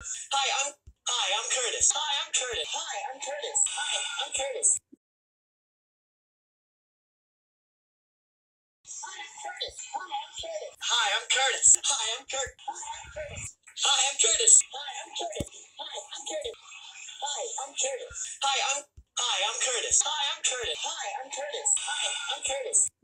Hi, I'm Hi, I'm Curtis. Hi, I'm Curtis. Hi, I'm Curtis. Hi, I'm Curtis. Hi, I'm Curtis. Hi, I'm Curtis. Hi, I'm Curtis. Hi, I'm Hi, I'm Curtis. Hi, I'm Curtis. Hi, I'm Curtis. Hi, I'm Curtis. Hi, I'm Hi, I'm Curtis. Hi, I'm Curtis. Hi, I'm Curtis. Hi, I'm Curtis.